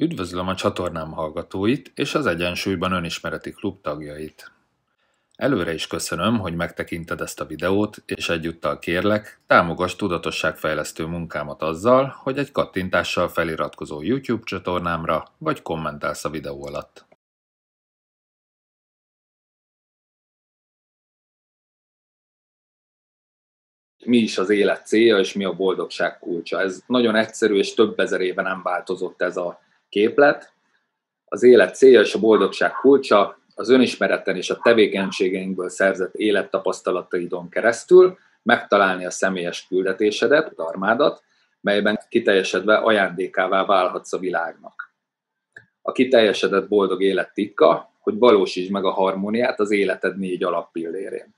Üdvözlöm a csatornám hallgatóit és az Egyensúlyban Önismereti Klub tagjait. Előre is köszönöm, hogy megtekinted ezt a videót, és egyúttal kérlek, támogass tudatosságfejlesztő munkámat azzal, hogy egy kattintással feliratkozó YouTube csatornámra, vagy kommentálsz a videó alatt. mi is az élet célja, és mi a boldogság kulcsa. Ez nagyon egyszerű, és több ezer éve nem változott ez a képlet. Az élet célja és a boldogság kulcsa az önismereten és a tevékenységeinkből szerzett élettapasztalataidon keresztül megtalálni a személyes küldetésedet, darmádat, melyben kiteljesedve ajándékává válhatsz a világnak. A kiteljesedett boldog élet titka, hogy valósítsd meg a harmóniát az életed négy alappillérén.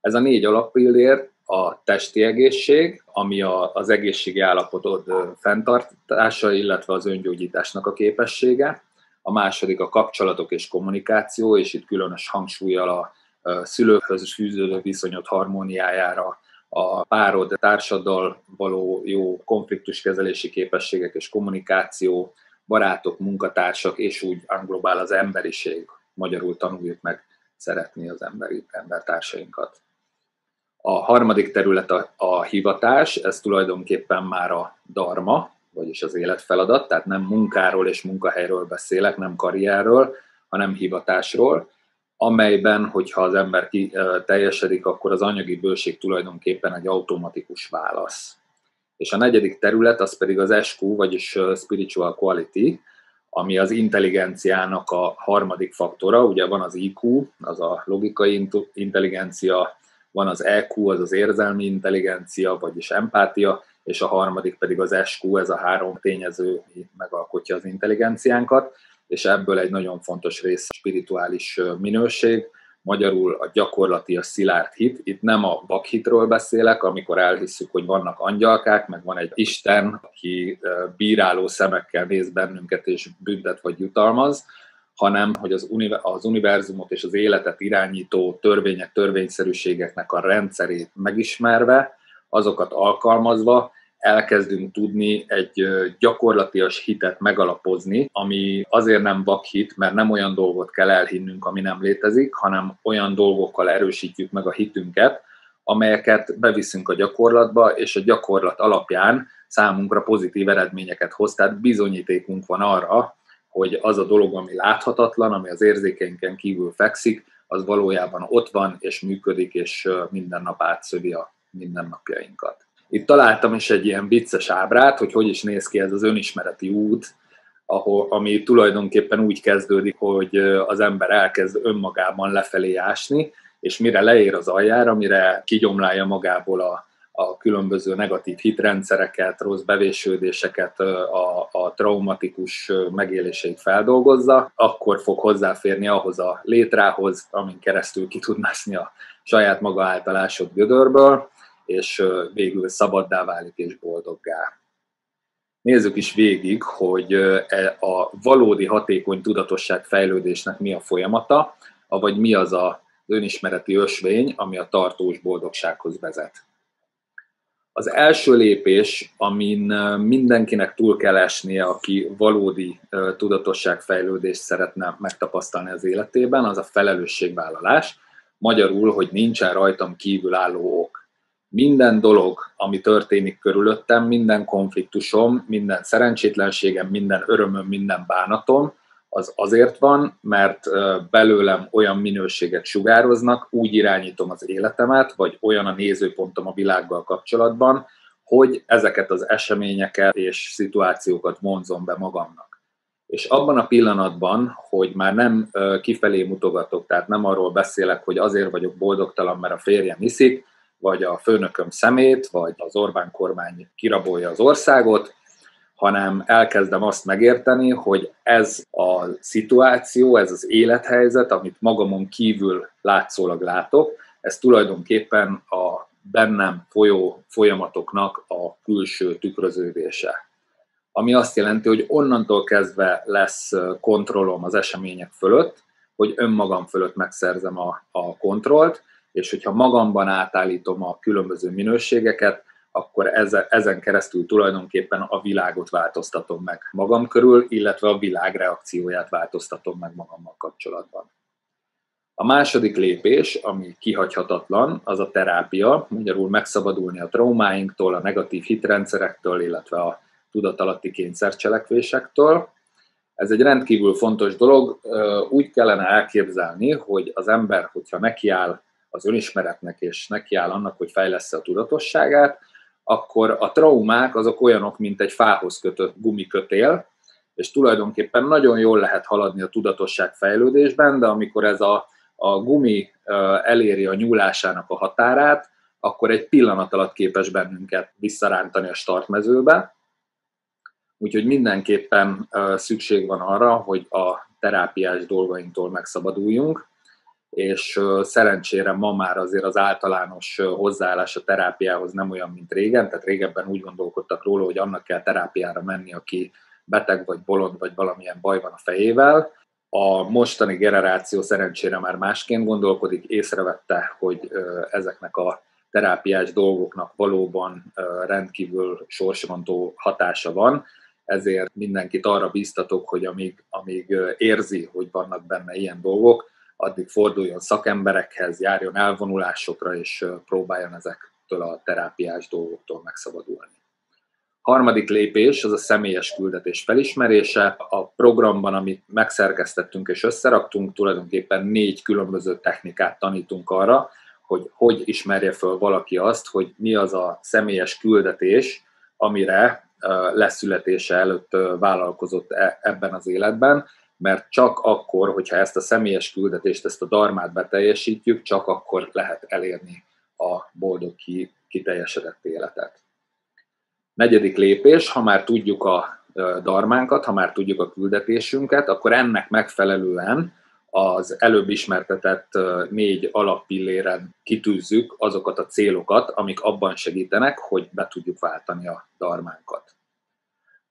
Ez a négy alappillér a testi egészség, ami a, az egészségi állapotod fenntartása, illetve az öngyógyításnak a képessége. A második a kapcsolatok és kommunikáció, és itt különös hangsúlyjal a szülőkhöz fűződő viszonyot harmóniájára, a párod társaddal való jó konfliktuskezelési képességek és kommunikáció, barátok, munkatársak, és úgy anglobál az emberiség. Magyarul tanuljuk meg szeretni az emberi embertársainkat. A harmadik terület a, a hivatás, ez tulajdonképpen már a darma, vagyis az életfeladat, tehát nem munkáról és munkahelyről beszélek, nem karrierről, hanem hivatásról, amelyben, hogyha az ember ki, teljesedik, akkor az anyagi bőség tulajdonképpen egy automatikus válasz. És a negyedik terület az pedig az SQ, vagyis Spiritual Quality, ami az intelligenciának a harmadik faktora, ugye van az IQ, az a logikai intelligencia, van az EQ, az az érzelmi intelligencia, vagyis empátia, és a harmadik pedig az SQ, ez a három tényező megalkotja az intelligenciánkat, és ebből egy nagyon fontos rész a spirituális minőség, magyarul a gyakorlati, a szilárd hit. Itt nem a bakhitről beszélek, amikor elhisszük, hogy vannak angyalkák, meg van egy Isten, aki bíráló szemekkel néz bennünket és büntet vagy jutalmaz, hanem hogy az, az univerzumot és az életet irányító törvények, törvényszerűségeknek a rendszerét megismerve, azokat alkalmazva elkezdünk tudni egy gyakorlatias hitet megalapozni, ami azért nem vakhit, mert nem olyan dolgot kell elhinnünk, ami nem létezik, hanem olyan dolgokkal erősítjük meg a hitünket, amelyeket beviszünk a gyakorlatba, és a gyakorlat alapján számunkra pozitív eredményeket hoz, tehát bizonyítékunk van arra, hogy az a dolog, ami láthatatlan, ami az érzékeinken kívül fekszik, az valójában ott van, és működik, és minden nap átszövi a mindennapjainkat. Itt találtam is egy ilyen vicces ábrát, hogy hogy is néz ki ez az önismereti út, ahol, ami tulajdonképpen úgy kezdődik, hogy az ember elkezd önmagában lefelé ásni, és mire leér az aljára, mire kigyomlálja magából a, a különböző negatív hitrendszereket, rossz bevésődéseket, a, a traumatikus megéléseit feldolgozza, akkor fog hozzáférni ahhoz a létrához, amin keresztül ki tud mászni a saját maga által ásott gödörből, és végül szabaddá válik és boldoggá. Nézzük is végig, hogy e, a valódi hatékony tudatosság fejlődésnek mi a folyamata, vagy mi az a önismereti ösvény, ami a tartós boldogsághoz vezet. Az első lépés, amin mindenkinek túl kell esnie, aki valódi tudatosságfejlődést szeretne megtapasztalni az életében, az a felelősségvállalás. Magyarul, hogy nincsen rajtam kívül álló ok. Minden dolog, ami történik körülöttem, minden konfliktusom, minden szerencsétlenségem, minden örömöm, minden bánatom, az azért van, mert belőlem olyan minőségek sugároznak, úgy irányítom az életemet, vagy olyan a nézőpontom a világgal kapcsolatban, hogy ezeket az eseményeket és szituációkat vonzom be magamnak. És abban a pillanatban, hogy már nem kifelé mutogatok, tehát nem arról beszélek, hogy azért vagyok boldogtalan, mert a férjem iszik, vagy a főnököm szemét, vagy az Orbán kormány kirabolja az országot, hanem elkezdem azt megérteni, hogy ez a szituáció, ez az élethelyzet, amit magamon kívül látszólag látok, ez tulajdonképpen a bennem folyó folyamatoknak a külső tükröződése. Ami azt jelenti, hogy onnantól kezdve lesz kontrollom az események fölött, hogy önmagam fölött megszerzem a, a kontrollt, és hogyha magamban átállítom a különböző minőségeket, akkor ezen keresztül tulajdonképpen a világot változtatom meg magam körül, illetve a világ reakcióját változtatom meg magammal kapcsolatban. A második lépés, ami kihagyhatatlan, az a terápia, magyarul megszabadulni a traumáinktól, a negatív hitrendszerektől, illetve a tudatalatti kényszercselekvésektől. Ez egy rendkívül fontos dolog. Úgy kellene elképzelni, hogy az ember, hogyha nekiáll az önismeretnek, és nekiáll annak, hogy fejlesz a tudatosságát, akkor a traumák azok olyanok, mint egy fához kötött gumikötél, és tulajdonképpen nagyon jól lehet haladni a tudatosság fejlődésben, de amikor ez a, a gumi eléri a nyúlásának a határát, akkor egy pillanat alatt képes bennünket visszarántani a startmezőbe. Úgyhogy mindenképpen szükség van arra, hogy a terápiás dolgainktól megszabaduljunk, és szerencsére ma már azért az általános hozzáállás a terápiához nem olyan, mint régen, tehát régebben úgy gondolkodtak róla, hogy annak kell terápiára menni, aki beteg vagy bolond, vagy valamilyen baj van a fejével. A mostani generáció szerencsére már másként gondolkodik, észrevette, hogy ezeknek a terápiás dolgoknak valóban rendkívül sorsrontó hatása van, ezért mindenkit arra bíztatok, hogy amíg, amíg érzi, hogy vannak benne ilyen dolgok, addig forduljon szakemberekhez, járjon elvonulásokra, és próbáljon ezektől a terápiás dolgoktól megszabadulni. Harmadik lépés az a személyes küldetés felismerése. A programban, amit megszerkesztettünk és összeraktunk, tulajdonképpen négy különböző technikát tanítunk arra, hogy hogy ismerje föl valaki azt, hogy mi az a személyes küldetés, amire leszületése előtt vállalkozott e, ebben az életben, mert csak akkor, hogyha ezt a személyes küldetést, ezt a darmát beteljesítjük, csak akkor lehet elérni a boldog kiteljesedett életet. Negyedik lépés, ha már tudjuk a darmánkat, ha már tudjuk a küldetésünket, akkor ennek megfelelően az előbb ismertetett négy alappilléren kitűzzük azokat a célokat, amik abban segítenek, hogy be tudjuk váltani a darmánkat.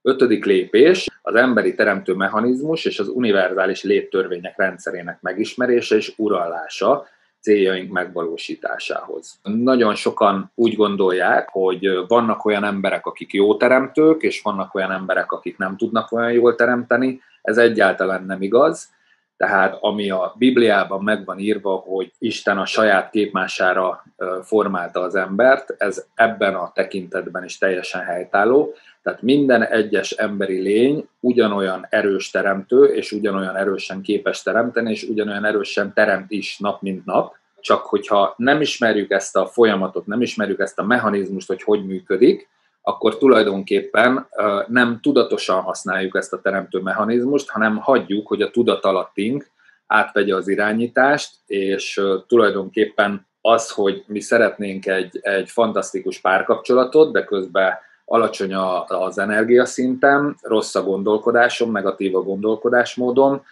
Ötödik lépés az emberi teremtő mechanizmus és az univerzális léttörvények rendszerének megismerése és urallása céljaink megvalósításához. Nagyon sokan úgy gondolják, hogy vannak olyan emberek, akik jó teremtők, és vannak olyan emberek, akik nem tudnak olyan jól teremteni. Ez egyáltalán nem igaz. Tehát ami a Bibliában meg van írva, hogy Isten a saját képmására formálta az embert, ez ebben a tekintetben is teljesen helytálló. Tehát minden egyes emberi lény ugyanolyan erős teremtő, és ugyanolyan erősen képes teremteni, és ugyanolyan erősen teremt is nap mint nap, csak hogyha nem ismerjük ezt a folyamatot, nem ismerjük ezt a mechanizmust, hogy hogy működik, akkor tulajdonképpen nem tudatosan használjuk ezt a teremtő mechanizmust, hanem hagyjuk, hogy a tudatalattink átvegye az irányítást, és tulajdonképpen az, hogy mi szeretnénk egy, egy fantasztikus párkapcsolatot, de közben alacsony az energiaszintem, rossz a gondolkodásom, negatív a gondolkodásmódom,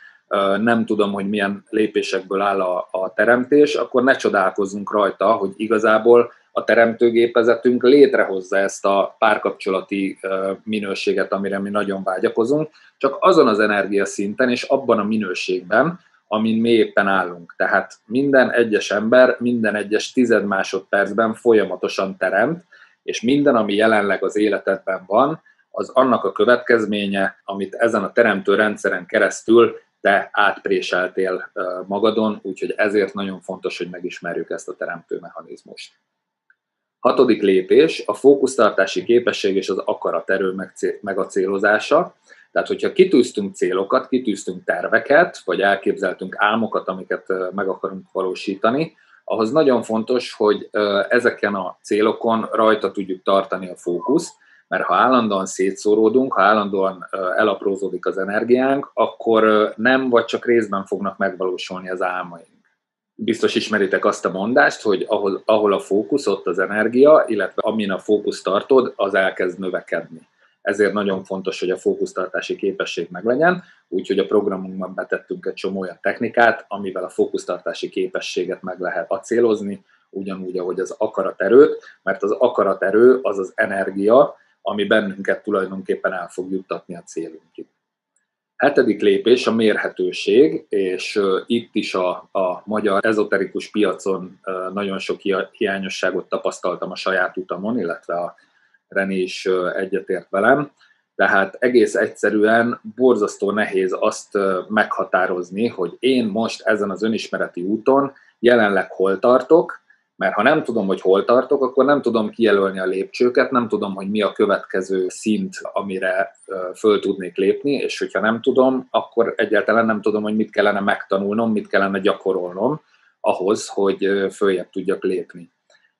nem tudom, hogy milyen lépésekből áll a, a teremtés, akkor ne csodálkozzunk rajta, hogy igazából a teremtőgépezetünk létrehozza ezt a párkapcsolati minőséget, amire mi nagyon vágyakozunk, csak azon az energiaszinten és abban a minőségben, amin mi éppen állunk. Tehát minden egyes ember minden egyes tized másodpercben folyamatosan teremt, és minden, ami jelenleg az életedben van, az annak a következménye, amit ezen a teremtő rendszeren keresztül te átpréseltél magadon, úgyhogy ezért nagyon fontos, hogy megismerjük ezt a teremtő mechanizmust. Hatodik lépés a fókusztartási képesség és az akaraterő célozása. Tehát, hogyha kitűztünk célokat, kitűztünk terveket, vagy elképzeltünk álmokat, amiket meg akarunk valósítani, ahhoz nagyon fontos, hogy ezeken a célokon rajta tudjuk tartani a fókuszt, mert ha állandóan szétszóródunk, ha állandóan elaprózódik az energiánk, akkor nem vagy csak részben fognak megvalósulni az álmaink. Biztos ismeritek azt a mondást, hogy ahol, ahol a fókusz, ott az energia, illetve amin a fókusz tartod, az elkezd növekedni. Ezért nagyon fontos, hogy a fókusztartási képesség meglegyen, úgyhogy a programunkban betettünk egy csomó olyan technikát, amivel a fókusztartási képességet meg lehet acélozni, ugyanúgy, ahogy az akaraterőt, mert az akaraterő az az energia, ami bennünket tulajdonképpen el fog juttatni a célunkig. Hetedik lépés a mérhetőség, és itt is a, a magyar ezoterikus piacon nagyon sok hiányosságot tapasztaltam a saját utamon, illetve a René is egyetért velem. Tehát egész egyszerűen borzasztó nehéz azt meghatározni, hogy én most ezen az önismereti úton jelenleg hol tartok, mert ha nem tudom, hogy hol tartok, akkor nem tudom kijelölni a lépcsőket, nem tudom, hogy mi a következő szint, amire föl tudnék lépni, és hogyha nem tudom, akkor egyáltalán nem tudom, hogy mit kellene megtanulnom, mit kellene gyakorolnom ahhoz, hogy följebb tudjak lépni.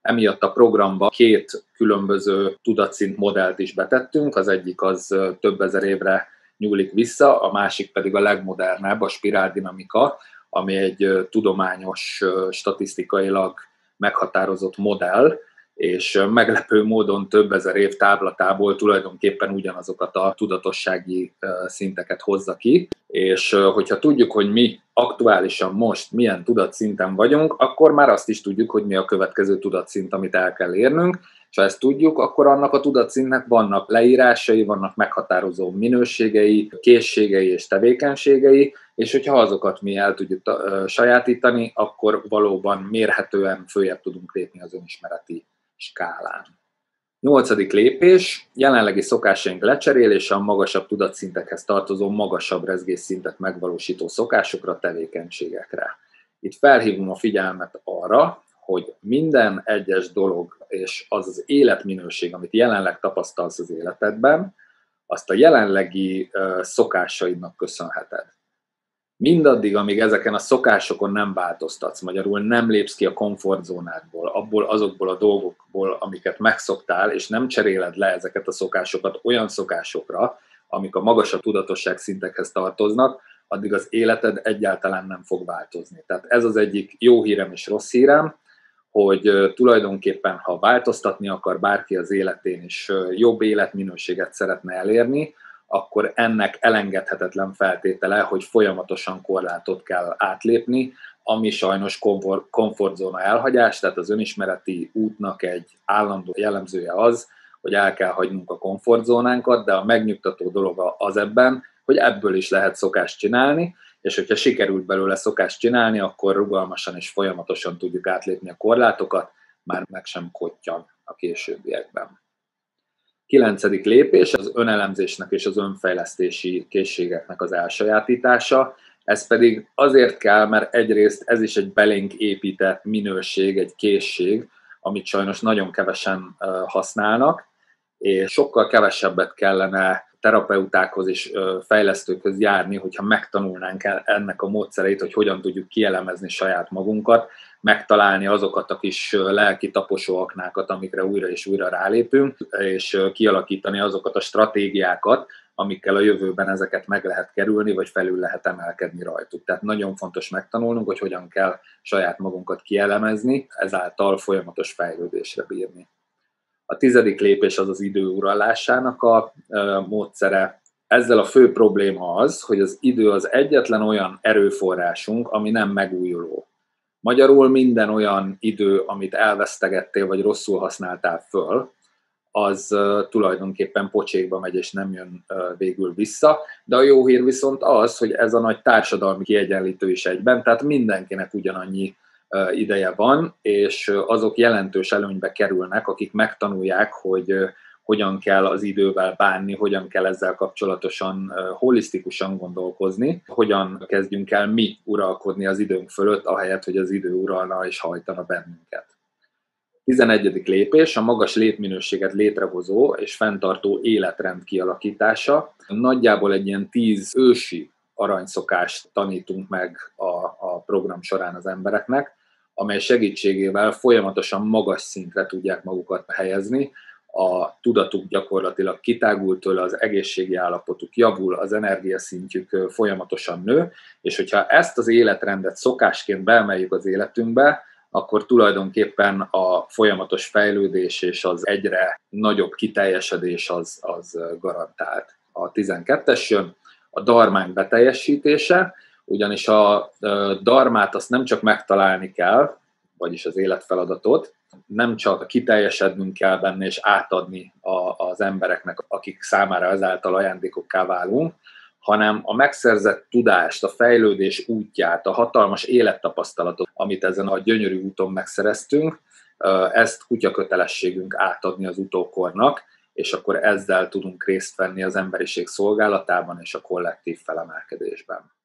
Emiatt a programba két különböző tudatszint modellt is betettünk, az egyik az több ezer évre nyúlik vissza, a másik pedig a legmodernebb, a spiráldinamika, ami egy tudományos, statisztikailag meghatározott modell, és meglepő módon több ezer év távlatából tulajdonképpen ugyanazokat a tudatossági szinteket hozza ki, és hogyha tudjuk, hogy mi aktuálisan most milyen tudatszinten vagyunk, akkor már azt is tudjuk, hogy mi a következő tudatszint, amit el kell érnünk, és ha ezt tudjuk, akkor annak a tudatszintnek vannak leírásai, vannak meghatározó minőségei, készségei és tevékenységei, és hogyha azokat mi el tudjuk sajátítani, akkor valóban mérhetően följebb tudunk lépni az önismereti skálán. Nyolcadik lépés, jelenlegi szokásaink lecserélése a magasabb tudatszintekhez tartozó magasabb rezgésszintet megvalósító szokásokra, tevékenységekre. Itt felhívom a figyelmet arra, hogy minden egyes dolog és az az életminőség, amit jelenleg tapasztalsz az életedben, azt a jelenlegi szokásaidnak köszönheted mindaddig, amíg ezeken a szokásokon nem változtatsz, magyarul nem lépsz ki a komfortzónádból, abból azokból a dolgokból, amiket megszoktál, és nem cseréled le ezeket a szokásokat olyan szokásokra, amik a magasabb tudatosság szintekhez tartoznak, addig az életed egyáltalán nem fog változni. Tehát ez az egyik jó hírem és rossz hírem, hogy tulajdonképpen, ha változtatni akar bárki az életén, és jobb életminőséget szeretne elérni, akkor ennek elengedhetetlen feltétele, hogy folyamatosan korlátot kell átlépni, ami sajnos komfort, komfortzóna elhagyás, tehát az önismereti útnak egy állandó jellemzője az, hogy el kell hagynunk a komfortzónánkat, de a megnyugtató dolog az ebben, hogy ebből is lehet szokást csinálni, és hogyha sikerült belőle szokást csinálni, akkor rugalmasan és folyamatosan tudjuk átlépni a korlátokat, már meg sem kottyan a későbbiekben. Kilencedik lépés az önelemzésnek és az önfejlesztési készségeknek az elsajátítása. Ez pedig azért kell, mert egyrészt ez is egy belénk épített minőség, egy készség, amit sajnos nagyon kevesen használnak, és sokkal kevesebbet kellene terapeutákhoz és fejlesztőkhöz járni, hogyha megtanulnánk ennek a módszereit, hogy hogyan tudjuk kielemezni saját magunkat, megtalálni azokat a kis lelki taposóaknákat, amikre újra és újra rálépünk, és kialakítani azokat a stratégiákat, amikkel a jövőben ezeket meg lehet kerülni, vagy felül lehet emelkedni rajtuk. Tehát nagyon fontos megtanulnunk, hogy hogyan kell saját magunkat kielemezni, ezáltal folyamatos fejlődésre bírni. A tizedik lépés az az idő uralásának a módszere. Ezzel a fő probléma az, hogy az idő az egyetlen olyan erőforrásunk, ami nem megújuló. Magyarul minden olyan idő, amit elvesztegettél, vagy rosszul használtál föl, az tulajdonképpen pocsékba megy, és nem jön végül vissza. De a jó hír viszont az, hogy ez a nagy társadalmi kiegyenlítő is egyben, tehát mindenkinek ugyanannyi ideje van, és azok jelentős előnybe kerülnek, akik megtanulják, hogy hogyan kell az idővel bánni, hogyan kell ezzel kapcsolatosan holisztikusan gondolkozni, hogyan kezdjünk el mi uralkodni az időnk fölött, ahelyett, hogy az idő uralna és hajtana bennünket. 11. lépés a magas létminőséget létrehozó és fenntartó életrend kialakítása. Nagyjából egy ilyen tíz ősi aranyszokást tanítunk meg a, a program során az embereknek, amely segítségével folyamatosan magas szintre tudják magukat helyezni, a tudatuk gyakorlatilag kitágul tőle, az egészségi állapotuk javul, az energiaszintjük folyamatosan nő, és hogyha ezt az életrendet szokásként beemeljük az életünkbe, akkor tulajdonképpen a folyamatos fejlődés és az egyre nagyobb kiteljesedés az, az garantált. A 12-es jön a darmánk beteljesítése, ugyanis a darmát azt nem csak megtalálni kell, vagyis az életfeladatot, nem csak kiteljesednünk kell benne és átadni a, az embereknek, akik számára ezáltal ajándékokká válunk, hanem a megszerzett tudást, a fejlődés útját, a hatalmas élettapasztalatot, amit ezen a gyönyörű úton megszereztünk, ezt kutyakötelességünk átadni az utókornak, és akkor ezzel tudunk részt venni az emberiség szolgálatában és a kollektív felemelkedésben.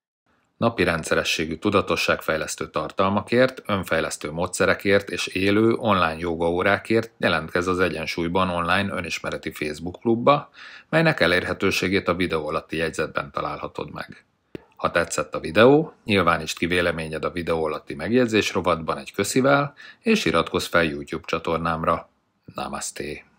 Napi rendszerességű tudatosságfejlesztő tartalmakért, önfejlesztő módszerekért és élő online jogaórákért jelentkezz az Egyensúlyban online önismereti Facebook klubba, melynek elérhetőségét a videó alatti jegyzetben találhatod meg. Ha tetszett a videó, nyilvánítsd ki véleményed a videó alatti megjegyzés rovatban egy köszivel, és iratkozz fel YouTube csatornámra. Namaste!